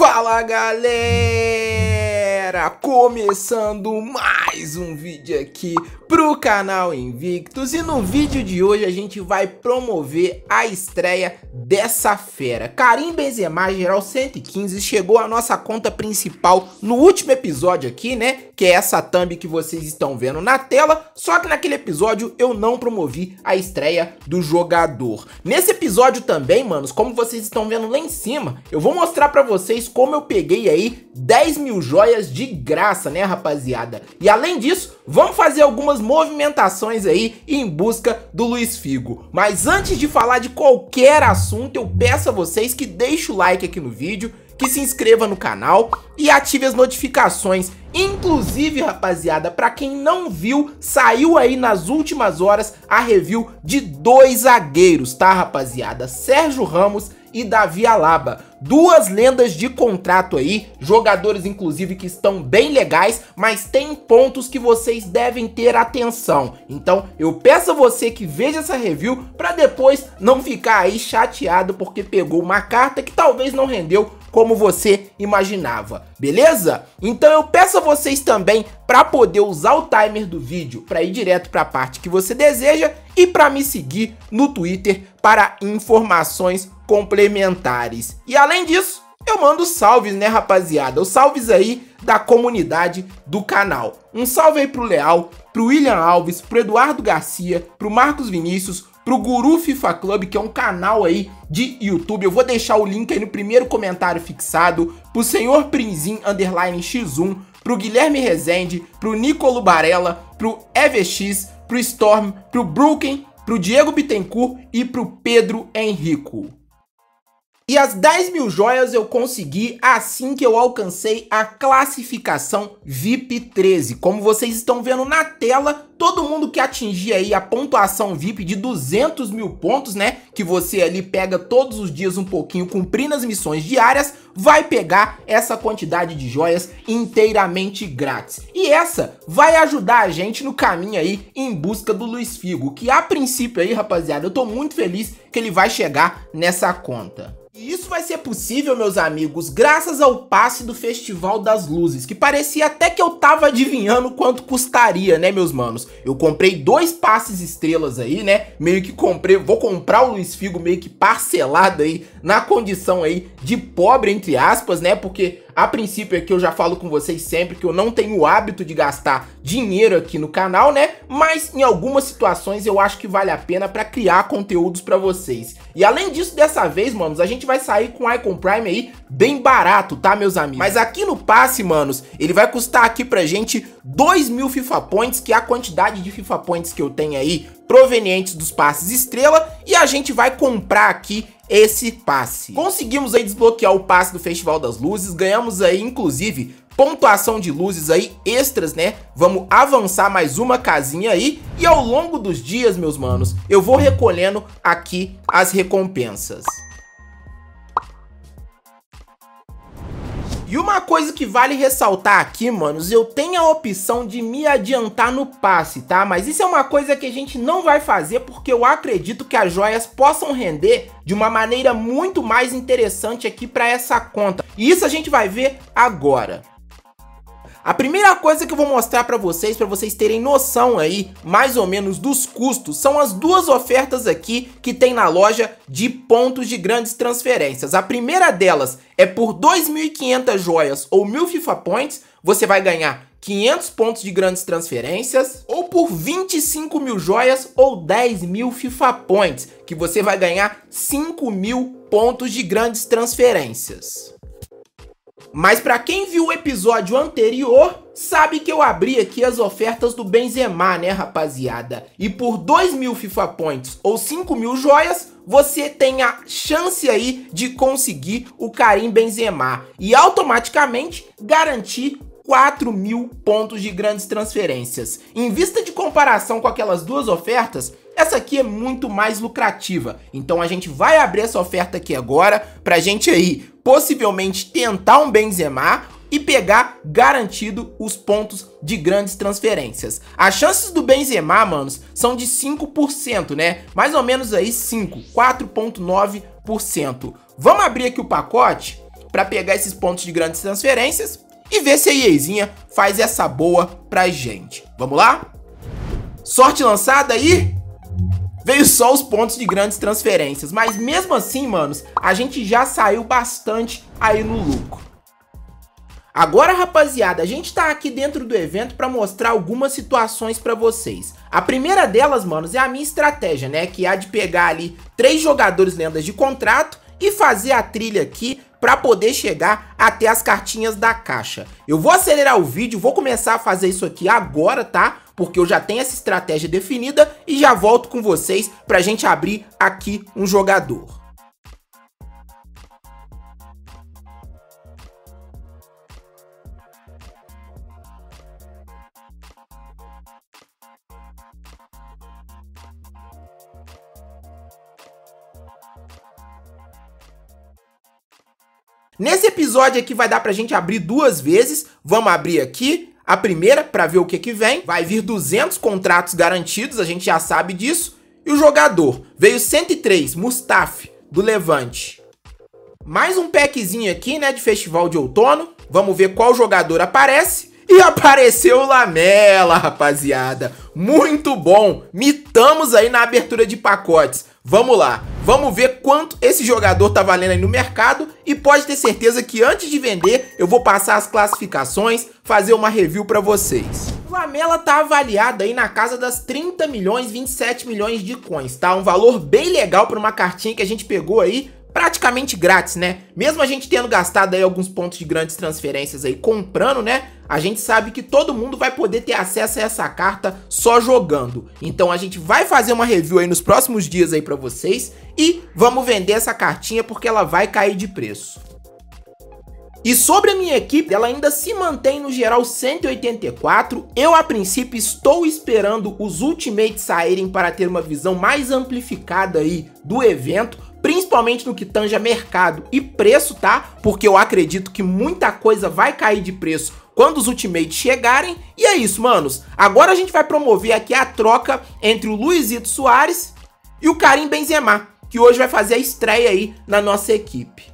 Fala galera! Começando mais um vídeo aqui pro canal Invictus e no vídeo de hoje a gente vai promover a estreia dessa fera. Karim Benzema geral 115 chegou à nossa conta principal no último episódio aqui, né? Que é essa thumb que vocês estão vendo na tela, só que naquele episódio eu não promovi a estreia do jogador. Nesse episódio também, manos, como vocês estão vendo lá em cima, eu vou mostrar pra vocês como eu peguei aí 10 mil joias de graça, né, rapaziada? E além disso, vamos fazer algumas movimentações aí em busca do Luiz Figo. Mas antes de falar de qualquer assunto, eu peço a vocês que deixem o like aqui no vídeo, que se inscreva no canal e ative as notificações. Inclusive, rapaziada, para quem não viu, saiu aí nas últimas horas a review de dois zagueiros, tá, rapaziada? Sérgio Ramos e Davi Alaba. Duas lendas de contrato aí, jogadores inclusive que estão bem legais, mas tem pontos que vocês devem ter atenção. Então eu peço a você que veja essa review para depois não ficar aí chateado porque pegou uma carta que talvez não rendeu como você imaginava, beleza? Então eu peço a vocês também para poder usar o timer do vídeo para ir direto para a parte que você deseja e para me seguir no Twitter para informações complementares. E além disso, eu mando salves, né, rapaziada? Os salves aí da comunidade do canal. Um salve aí pro Leal, pro William Alves, pro Eduardo Garcia, pro Marcos Vinícius, pro Guru FIFA Club, que é um canal aí de YouTube. Eu vou deixar o link aí no primeiro comentário fixado. Pro Senhor Prinzin Underline X1, pro Guilherme Rezende, pro Nicolo Barella, pro EVX, pro Storm, pro Brooklyn, pro Diego Bittencourt e pro Pedro Henrico. E as 10 mil joias eu consegui assim que eu alcancei a classificação VIP 13. Como vocês estão vendo na tela, todo mundo que atingir aí a pontuação VIP de 200 mil pontos, né? Que você ali pega todos os dias um pouquinho cumprindo as missões diárias, vai pegar essa quantidade de joias inteiramente grátis. E essa vai ajudar a gente no caminho aí em busca do Luiz Figo, que a princípio aí, rapaziada, eu tô muito feliz que ele vai chegar nessa conta. E isso vai ser possível, meus amigos, graças ao passe do Festival das Luzes, que parecia até que eu tava adivinhando quanto custaria, né, meus manos? Eu comprei dois passes estrelas aí, né? Meio que comprei, vou comprar o Luiz Figo meio que parcelado aí, na condição aí de pobre, entre aspas, né? Porque a princípio aqui eu já falo com vocês sempre que eu não tenho o hábito de gastar dinheiro aqui no canal, né? Mas em algumas situações eu acho que vale a pena para criar conteúdos para vocês. E além disso, dessa vez, manos, a gente vai sair com o Icon Prime aí bem barato, tá, meus amigos? Mas aqui no passe, manos, ele vai custar aqui pra gente 2 mil FIFA Points, que é a quantidade de FIFA Points que eu tenho aí provenientes dos passes estrela, e a gente vai comprar aqui esse passe. Conseguimos aí desbloquear o passe do Festival das Luzes, ganhamos aí inclusive pontuação de luzes aí extras, né? Vamos avançar mais uma casinha aí e ao longo dos dias, meus manos, eu vou recolhendo aqui as recompensas. E uma coisa que vale ressaltar aqui, manos, eu tenho a opção de me adiantar no passe, tá? Mas isso é uma coisa que a gente não vai fazer porque eu acredito que as joias possam render de uma maneira muito mais interessante aqui para essa conta. E isso a gente vai ver agora. A primeira coisa que eu vou mostrar para vocês, para vocês terem noção aí, mais ou menos, dos custos, são as duas ofertas aqui que tem na loja de pontos de grandes transferências. A primeira delas é por 2.500 joias ou 1.000 FIFA Points, você vai ganhar 500 pontos de grandes transferências, ou por 25 mil joias ou 10 mil FIFA Points, que você vai ganhar 5 mil pontos de grandes transferências. Mas para quem viu o episódio anterior, sabe que eu abri aqui as ofertas do Benzema, né, rapaziada? E por 2 mil FIFA Points ou 5 mil joias, você tem a chance aí de conseguir o Karim Benzema e automaticamente garantir 4 mil pontos de grandes transferências. Em vista de comparação com aquelas duas ofertas, essa aqui é muito mais lucrativa. Então a gente vai abrir essa oferta aqui agora pra gente aí possivelmente tentar um Benzema e pegar garantido os pontos de grandes transferências. As chances do Benzema, manos, são de 5%, né? Mais ou menos aí 5, 4.9%. Vamos abrir aqui o pacote para pegar esses pontos de grandes transferências e ver se a EAzinha faz essa boa pra gente. Vamos lá? Sorte lançada aí? Veio só os pontos de grandes transferências, mas mesmo assim, manos, a gente já saiu bastante aí no lucro. Agora, rapaziada, a gente tá aqui dentro do evento para mostrar algumas situações para vocês. A primeira delas, manos, é a minha estratégia, né? Que é a de pegar ali três jogadores lendas de contrato e fazer a trilha aqui para poder chegar até as cartinhas da caixa. Eu vou acelerar o vídeo, vou começar a fazer isso aqui agora, tá? Porque eu já tenho essa estratégia definida e já volto com vocês pra gente abrir aqui um jogador. Nesse episódio aqui vai dar pra gente abrir duas vezes. Vamos abrir aqui a primeira para ver o que que vem. Vai vir 200 contratos garantidos, a gente já sabe disso. E o jogador veio 103, Mustafi, do Levante. Mais um packzinho aqui, né, de festival de outono. Vamos ver qual jogador aparece. E apareceu o Lamela, rapaziada. Muito bom. Mitamos aí na abertura de pacotes. Vamos lá. Vamos ver quanto esse jogador tá valendo aí no mercado e pode ter certeza que antes de vender eu vou passar as classificações, fazer uma review para vocês. Lamela tá avaliado aí na casa das 30 milhões, 27 milhões de coins, tá? Um valor bem legal para uma cartinha que a gente pegou aí praticamente grátis, né? Mesmo a gente tendo gastado aí alguns pontos de grandes transferências aí comprando, né? A gente sabe que todo mundo vai poder ter acesso a essa carta só jogando. Então a gente vai fazer uma review aí nos próximos dias aí para vocês e vamos vender essa cartinha porque ela vai cair de preço. E sobre a minha equipe, ela ainda se mantém no geral 184. Eu, a princípio, estou esperando os Ultimates saírem para ter uma visão mais amplificada aí do evento principalmente no que tange a mercado e preço, tá? Porque eu acredito que muita coisa vai cair de preço quando os Ultimates chegarem. E é isso, manos. Agora a gente vai promover aqui a troca entre o Luizito Soares e o Karim Benzema, que hoje vai fazer a estreia aí na nossa equipe.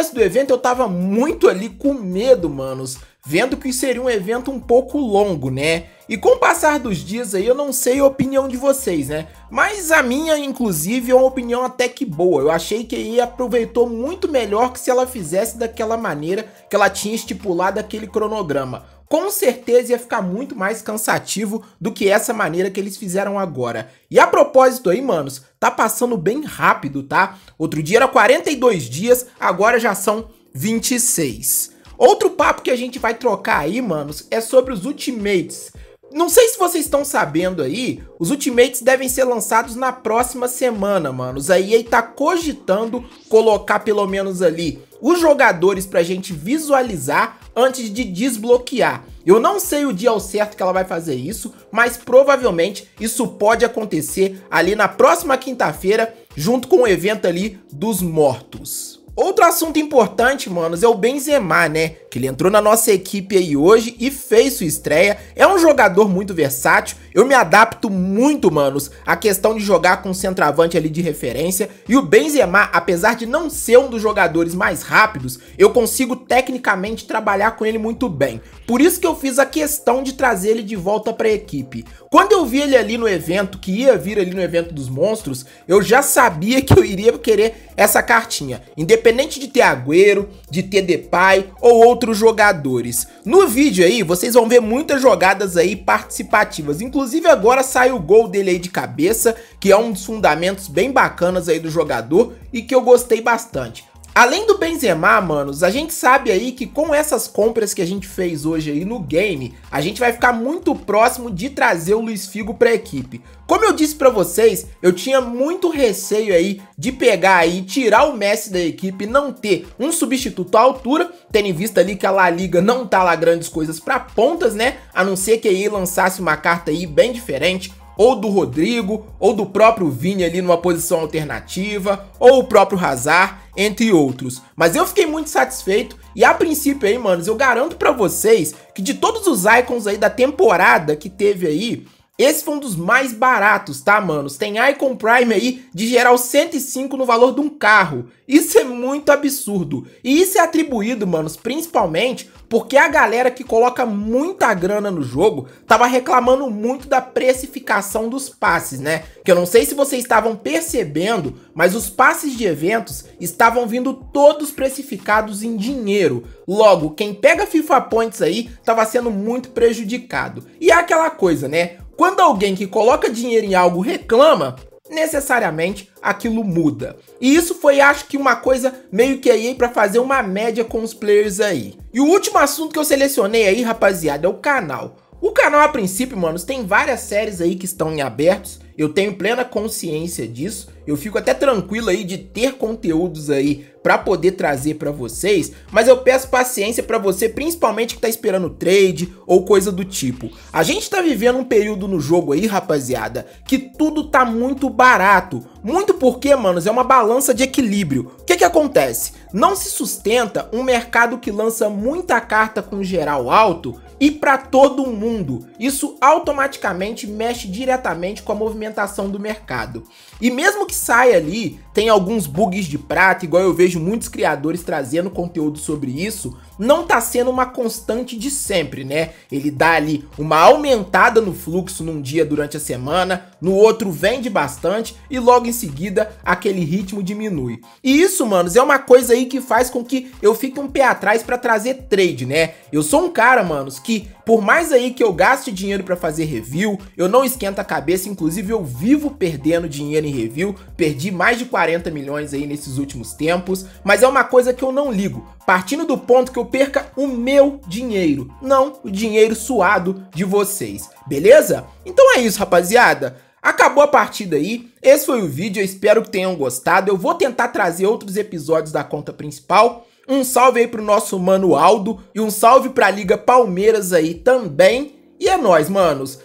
Começo do evento eu tava muito ali com medo, manos, vendo que seria um evento um pouco longo, né? E com o passar dos dias aí eu não sei a opinião de vocês, né? Mas a minha, inclusive, é uma opinião até que boa. Eu achei que a EA aproveitou muito melhor que se ela fizesse daquela maneira que ela tinha estipulado aquele cronograma com certeza ia ficar muito mais cansativo do que essa maneira que eles fizeram agora. E a propósito aí, manos, tá passando bem rápido, tá? Outro dia era 42 dias, agora já são 26. Outro papo que a gente vai trocar aí, manos, é sobre os Ultimates. Não sei se vocês estão sabendo aí, os Ultimates devem ser lançados na próxima semana, manos. A EA tá cogitando colocar pelo menos ali os jogadores pra gente visualizar antes de desbloquear. Eu não sei o dia ao certo que ela vai fazer isso, mas provavelmente isso pode acontecer ali na próxima quinta-feira, junto com o evento ali dos mortos. Outro assunto importante, manos, é o Benzema, né? Que ele entrou na nossa equipe aí hoje e fez sua estreia. É um jogador muito versátil. Eu me adapto muito, manos, à questão de jogar com um centroavante ali de referência. E o Benzema, apesar de não ser um dos jogadores mais rápidos, eu consigo tecnicamente trabalhar com ele muito bem. Por isso que eu fiz a questão de trazer ele de volta para a equipe. Quando eu vi ele ali no evento, que ia vir ali no evento dos monstros, eu já sabia que eu iria querer essa cartinha. Independente de ter Agüero, de ter Depay ou outros jogadores. No vídeo aí, vocês vão ver muitas jogadas aí participativas. Inclusive agora sai o gol dele aí de cabeça, que é um dos fundamentos bem bacanas aí do jogador e que eu gostei bastante. Além do Benzema, manos, a gente sabe aí que com essas compras que a gente fez hoje aí no game, a gente vai ficar muito próximo de trazer o Luiz Figo para a equipe. Como eu disse para vocês, eu tinha muito receio aí de pegar aí, tirar o Messi da equipe, não ter um substituto à altura, tendo em vista ali que a La Liga não tá lá grandes coisas para pontas, né? A não ser que aí lançasse uma carta aí bem diferente, ou do Rodrigo, ou do próprio Vini ali numa posição alternativa, ou o próprio Hazard, entre outros. Mas eu fiquei muito satisfeito e a princípio aí, manos, eu garanto para vocês que de todos os icons aí da temporada que teve aí, esse foi um dos mais baratos, tá, manos? Tem Icon Prime aí de geral 105 no valor de um carro. Isso é muito absurdo. E isso é atribuído, manos, principalmente porque a galera que coloca muita grana no jogo tava reclamando muito da precificação dos passes, né? Que eu não sei se vocês estavam percebendo, mas os passes de eventos estavam vindo todos precificados em dinheiro. Logo, quem pega FIFA Points aí tava sendo muito prejudicado. E é aquela coisa, né? Quando alguém que coloca dinheiro em algo reclama, necessariamente aquilo muda. E isso foi, acho que, uma coisa meio que aí para fazer uma média com os players aí. E o último assunto que eu selecionei aí, rapaziada, é o canal. O canal, a princípio, manos, tem várias séries aí que estão em abertos. Eu tenho plena consciência disso. Eu fico até tranquilo aí de ter conteúdos aí para poder trazer para vocês, mas eu peço paciência para você, principalmente que tá esperando trade ou coisa do tipo. A gente tá vivendo um período no jogo aí, rapaziada, que tudo tá muito barato. Muito porque, manos, é uma balança de equilíbrio. O que que acontece? Não se sustenta um mercado que lança muita carta com geral alto e para todo mundo. Isso automaticamente mexe diretamente com a movimentação do mercado. E mesmo que saia ali, tem alguns bugs de prata, igual eu vejo muitos criadores trazendo conteúdo sobre isso, não tá sendo uma constante de sempre, né? Ele dá ali uma aumentada no fluxo num dia durante a semana, no outro vende bastante e logo em seguida aquele ritmo diminui. E isso, manos, é uma coisa aí que faz com que eu fique um pé atrás para trazer trade, né? Eu sou um cara, manos, que por mais aí que eu gaste dinheiro para fazer review, eu não esquento a cabeça, inclusive eu vivo perdendo dinheiro em review, perdi mais de 40 milhões aí nesses últimos tempos, mas é uma coisa que eu não ligo, partindo do ponto que eu perca o meu dinheiro, não o dinheiro suado de vocês, beleza? Então é isso, rapaziada. Acabou a partida aí, esse foi o vídeo, eu espero que tenham gostado. Eu vou tentar trazer outros episódios da conta principal. Um salve aí pro nosso mano Aldo e um salve pra Liga Palmeiras aí também. E é nóis, manos.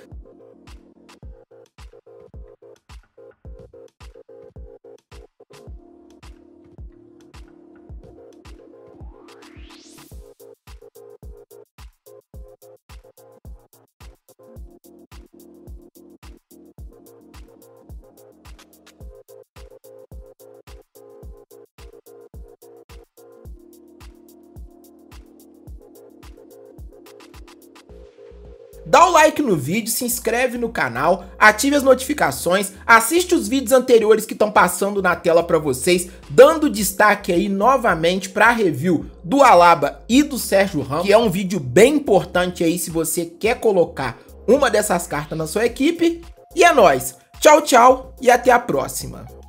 Dá o like no vídeo, se inscreve no canal, ative as notificações, assiste os vídeos anteriores que estão passando na tela para vocês, dando destaque aí novamente para a review do Alaba e do Sérgio Ramos, que é um vídeo bem importante aí se você quer colocar uma dessas cartas na sua equipe. E é nóis! Tchau, tchau e até a próxima!